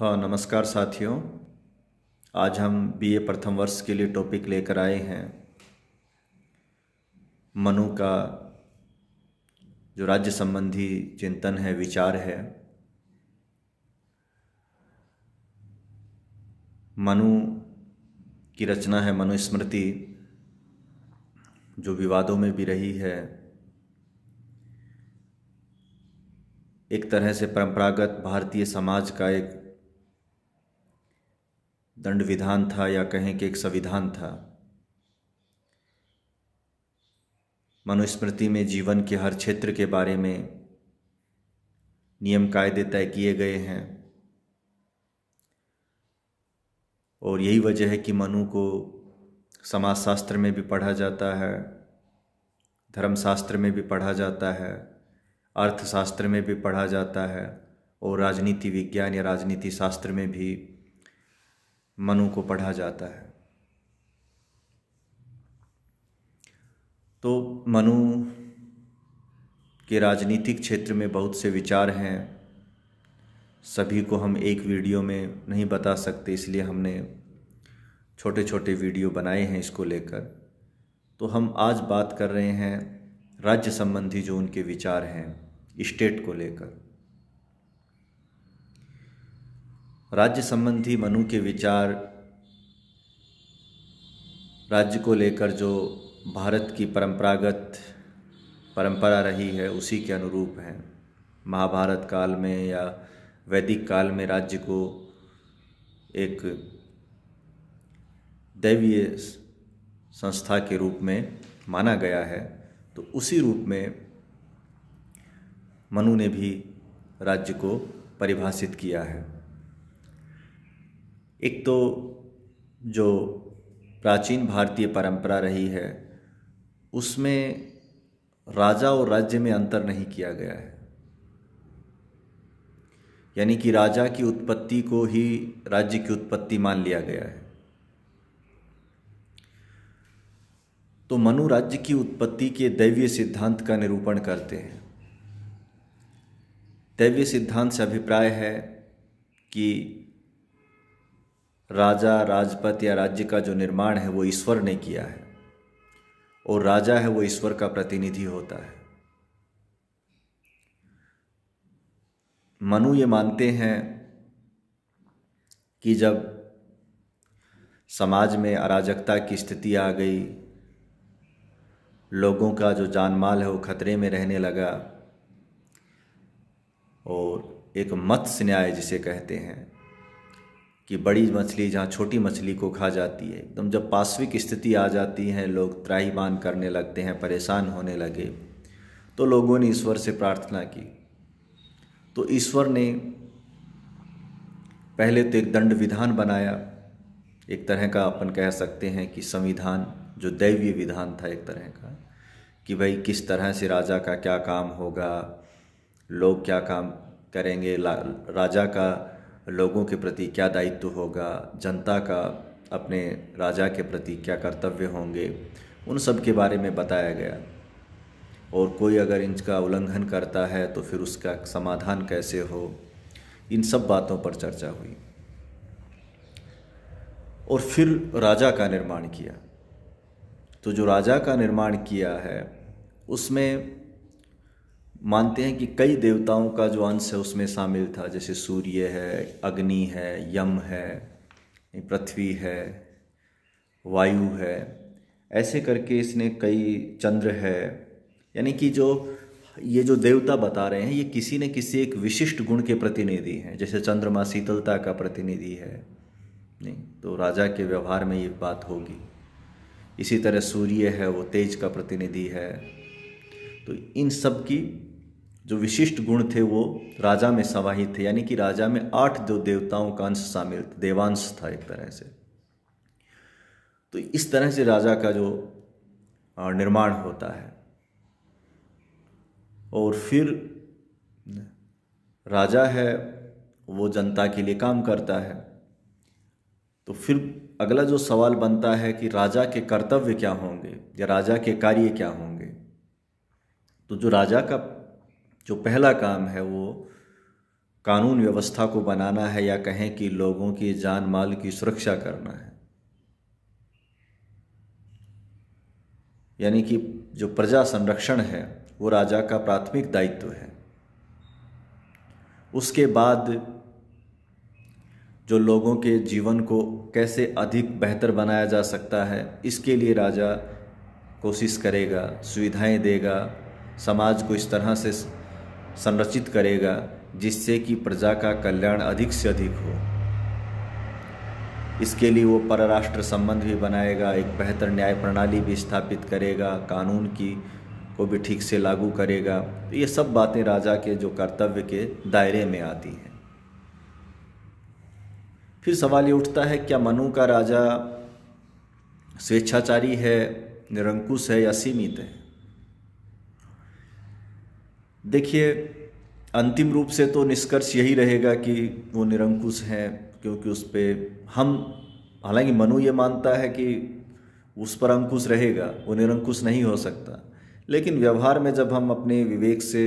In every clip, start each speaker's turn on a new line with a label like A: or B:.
A: हाँ नमस्कार साथियों। आज हम बीए प्रथम वर्ष के लिए टॉपिक लेकर आए हैं। मनु का जो राज्य संबंधी चिंतन है, विचार है। मनु की रचना है, मनुस्मृति, जो विवादों में भी रही है। एक तरह से परंपरागत भारतीय समाज का एक दंड विधान था या कहें कि एक संविधान था। मनुस्मृति में जीवन के हर क्षेत्र के बारे में नियम कायदे तय किए गए हैं। और यही वजह है कि मनु को समाजशास्त्र में भी पढ़ा जाता है, धर्मशास्त्र में भी पढ़ा जाता है, अर्थशास्त्र में भी पढ़ा जाता है, और राजनीति विज्ञान या राजनीति शास्त्र में भी मनु को पढ़ा जाता है। तो मनु के राजनीतिक क्षेत्र में बहुत से विचार हैं। सभी को हम एक वीडियो में नहीं बता सकते, इसलिए हमने छोटे छोटे वीडियो बनाए हैं इसको लेकर। तो हम आज बात कर रहे हैं राज्य संबंधी जो उनके विचार हैं, स्टेट को लेकर। राज्य संबंधी मनु के विचार, राज्य को लेकर जो भारत की परंपरागत परंपरा रही है, उसी के अनुरूप हैं। महाभारत काल में या वैदिक काल में राज्य को एक दैवीय संस्था के रूप में माना गया है तो उसी रूप में मनु ने भी राज्य को परिभाषित किया है। एक तो जो प्राचीन भारतीय परंपरा रही है, उसमें राजा और राज्य में अंतर नहीं किया गया है। यानी कि राजा की उत्पत्ति को ही राज्य की उत्पत्ति मान लिया गया है। तो मनु राज्य की उत्पत्ति के दैवीय सिद्धांत का निरूपण करते हैं। दैवीय सिद्धांत से अभिप्राय है कि राजा, राजपथ या राज्य का जो निर्माण है, वो ईश्वर ने किया है। और राजा है, वो ईश्वर का प्रतिनिधि होता है। मनु ये मानते हैं कि जब समाज में अराजकता की स्थिति आ गई, लोगों का जो जान माल है, वो खतरे में रहने लगा। और एक मत्स्य न्याय जिसे कहते हैं कि बड़ी मछली जहाँ छोटी मछली को खा जाती है। एकदम जब पाश्विक स्थिति आ जाती है, लोग त्राहीमान करने लगते हैं, परेशान होने लगे। तो लोगों ने ईश्वर से प्रार्थना की। तो ईश्वर ने पहले तो एक दंड विधान बनाया। एक तरह का अपन कह सकते हैं कि संविधान, जो दैवीय विधान था एक तरह का, कि भाई किस तरह से राजा का क्या काम होगा, लोग क्या काम करेंगे राजा का लोगों के प्रति क्या दायित्व होगा? जनता का, अपने राजा के प्रति क्या कर्तव्य होंगे? उन सब के बारे में बताया गया। और कोई अगर इनका उल्लंघन करता है तो फिर उसका समाधान कैसे हो? इन सब बातों पर चर्चा हुई। और फिर राजा का निर्माण किया। तो जो राजा का निर्माण किया है, उसमें मानते हैं कि कई देवताओं का जो अंश है उसमें शामिल था, जैसे सूर्य है, अग्नि है, यम है, पृथ्वी है, वायु है। ऐसे करके इसने कई चंद्र है। यानी कि जो, ये जो देवता बता रहे हैं, ये किसी न किसी एक विशिष्ट गुण के प्रतिनिधि हैं, जैसे चंद्रमा शीतलता का प्रतिनिधि है। नहीं तो राजा के व्यवहार में ये बात होगी। इसी तरह सूर्य है, वो तेज का प्रतिनिधि है। तो इन सब की जो विशिष्ट गुण थे वो राजा में समाहित थे, यानी कि राजा में आठ जो देवताओं का अंश शामिल देवांश था एक तरह से। तो इस तरह से राजा का जो निर्माण होता है। और फिर राजा है, वो जनता के लिए काम करता है। तो फिर अगला जो सवाल बनता है कि राजा के कर्तव्य क्या होंगे या राजा के कार्य क्या होंगे? तो जो राजा का जो पहला काम है वो कानून व्यवस्था को बनाना है या कहें कि लोगों की जान माल की सुरक्षा करना है। यानी कि जो प्रजा संरक्षण है, वो राजा का प्राथमिक दायित्व है। उसके बाद जो लोगों के जीवन को कैसे अधिक बेहतर बनाया जा सकता है, इसके लिए राजा कोशिश करेगा, सुविधाएँ देगा, समाज को इस तरह से संरचित करेगा, जिससे कि प्रजा का कल्याण अधिक से अधिक हो। इसके लिए वो परराष्ट्र संबंध भी बनाएगा, एक बेहतर न्याय प्रणाली भी स्थापित करेगा, कानून की को भी ठीक से लागू करेगा। तो ये सब बातें राजा के जो कर्तव्य के दायरे में आती हैं। फिर सवाल ये उठता है, क्या मनु का राजा स्वेच्छाचारी है, निरंकुश है या सीमित है? देखिए, अंतिम रूप से तो निष्कर्ष यही रहेगा कि वो निरंकुश हैं, क्योंकि उस पर हम, हालाँकि मनु ये मानता है कि उस पर अंकुश रहेगा, वो निरंकुश नहीं हो सकता। लेकिन व्यवहार में जब हम अपने विवेक से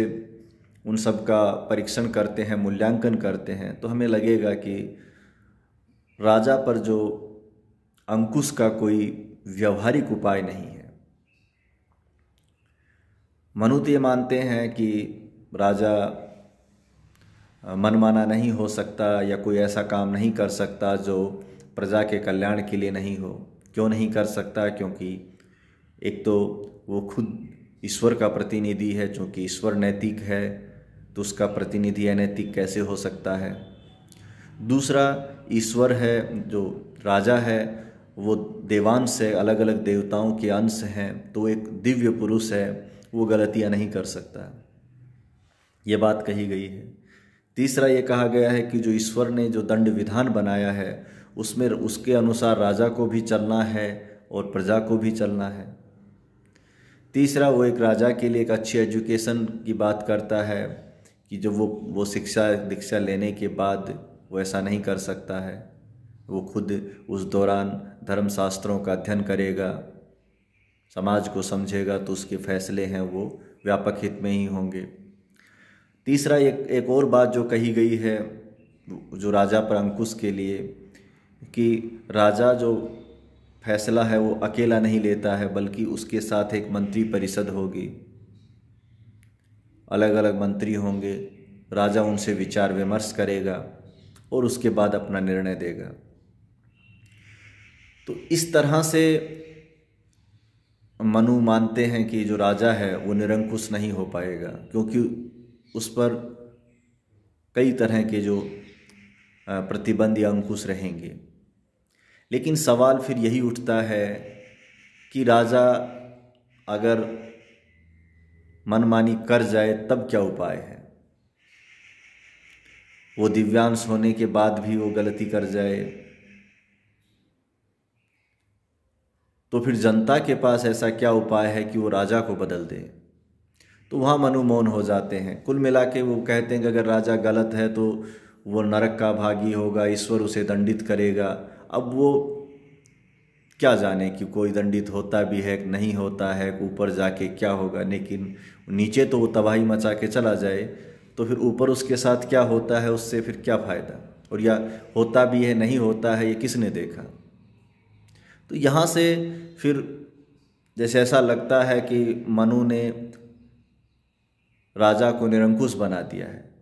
A: उन सब का परीक्षण करते हैं, मूल्यांकन करते हैं तो हमें लगेगा कि राजा पर जो अंकुश का कोई व्यवहारिक उपाय नहीं है। मनु तो ये मानते हैं कि राजा मनमाना नहीं हो सकता या कोई ऐसा काम नहीं कर सकता जो प्रजा के कल्याण के लिए नहीं हो। क्यों नहीं कर सकता? क्योंकि एक तो वो खुद ईश्वर का प्रतिनिधि है क्योंकि ईश्वर नैतिक है तो उसका प्रतिनिधि अनैतिक कैसे हो सकता है? दूसरा, ईश्वर है, जो राजा है, वो देवांश है अलग अलग देवताओं के अंश हैं तो एक दिव्य पुरुष है वो गलतियाँ नहीं कर सकता। ये बात कही गई है। तीसरा ये कहा गया है कि जो ईश्वर ने जो दंड विधान बनाया है, उसमें उसके अनुसार राजा को भी चलना है और प्रजा को भी चलना है। तीसरा, वो एक राजा के लिए एक अच्छी एजुकेशन की बात करता है कि जब वो वो शिक्षा, दीक्षा लेने के बाद वो ऐसा नहीं कर सकता है। वो खुद उस दौरान धर्मशास्त्रों का अध्ययन करेगा। समाज को समझेगा तो उसके फैसले हैं वो व्यापक हित में ही होंगे। तीसरा एक एक और बात जो कही गई है, जो राजा पर अंकुश के लिए, कि राजा जो फैसला है वो अकेला नहीं लेता है, बल्कि उसके साथ एक मंत्री परिषद होगी। अलग अलग मंत्री होंगे, राजा उनसे विचार विमर्श करेगा और उसके बाद अपना निर्णय देगा। तो इस तरह से मनु मानते हैं कि जो राजा है, वो निरंकुश नहीं हो पाएगा, क्योंकि उस पर कई तरह के जो प्रतिबंध या अंकुश रहेंगे। लेकिन सवाल फिर यही उठता है कि राजा अगर मनमानी कर जाए, तब क्या उपाय है? वो दिव्यांश होने के बाद भी वो गलती कर जाए तो फिर जनता के पास ऐसा क्या उपाय है कि वो राजा को बदल दे? तो वहाँ मनुमौन हो जाते हैं। कुल मिला के वो कहते हैं कि अगर राजा गलत है तो वो नरक का भागी होगा, ईश्वर उसे दंडित करेगा। अब वो क्या जाने कि कोई दंडित होता भी है, नहीं होता है, ऊपर जाके क्या होगा? लेकिन नीचे तो वो तबाही मचा के चला जाए तो फिर ऊपर उसके साथ क्या होता है, उससे फिर क्या फ़ायदा? और या होता भी है, नहीं होता है, ये किसने देखा? तो यहाँ से फिर जैसे ऐसा लगता है कि मनु ने राजा को निरंकुश बना दिया है।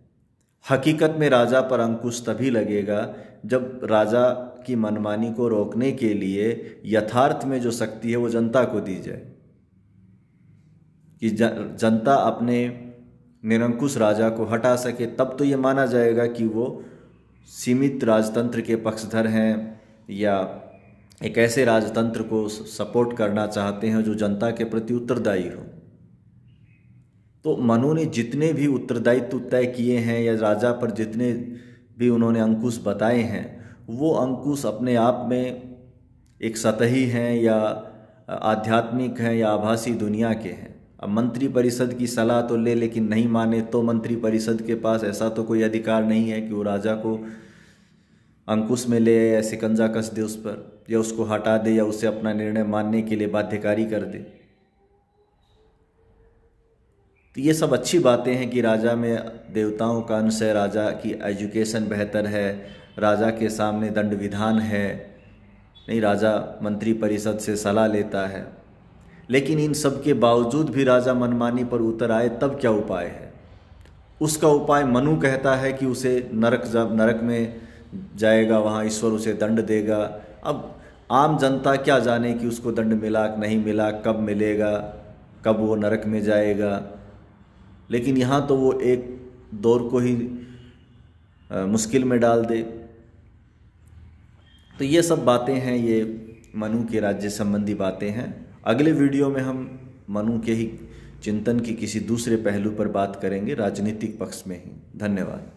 A: हकीकत में राजा पर अंकुश तभी लगेगा जब राजा की मनमानी को रोकने के लिए यथार्थ में जो शक्ति है वो जनता को दी जाए। कि जनता अपने निरंकुश राजा को हटा सके, तब तो ये माना जाएगा कि वो सीमित राजतंत्र के पक्षधर हैं या एक ऐसे राजतंत्र को सपोर्ट करना चाहते हैं जो जनता के प्रति उत्तरदायी हो। तो मनु ने जितने भी उत्तरदायित्व तय किए हैं या राजा पर जितने भी उन्होंने अंकुश बताए हैं, वो अंकुश अपने आप में एक सतही हैं या आध्यात्मिक हैं या आभासी दुनिया के हैं। अब मंत्री परिषद की सलाह तो ले, लेकिन नहीं माने तो मंत्री परिषद के पास ऐसा तो कोई अधिकार नहीं है कि वो राजा को अंकुश में ले या सिकंजा कस दे उस पर, या उसको हटा दे, या उसे अपना निर्णय मानने के लिए बाध्यकारी कर दे। तो ये सब अच्छी बातें हैं कि राजा में देवताओं का अंश है, राजा की एजुकेशन बेहतर है, राजा के सामने दंड विधान है। नहीं, राजा मंत्री परिषद से सलाह लेता है। लेकिन इन सब के बावजूद भी राजा मनमानी पर उतर आए, तब क्या उपाय है? उसका उपाय मनु कहता है कि उसे नरक जब नरक में जाएगा वहाँ ईश्वर उसे दंड देगा। अब आम जनता क्या जाने कि उसको दंड मिला नहीं मिला कब मिलेगा कब वो नरक में जाएगा। लेकिन यहाँ तो वो एक दौर को ही आ, मुश्किल में डाल दे। तो ये सब बातें हैं ये मनु के राज्य संबंधी बातें हैं। अगले वीडियो में हम मनु के ही चिंतन की किसी दूसरे पहलू पर बात करेंगे राजनीतिक पक्ष में ही। धन्यवाद।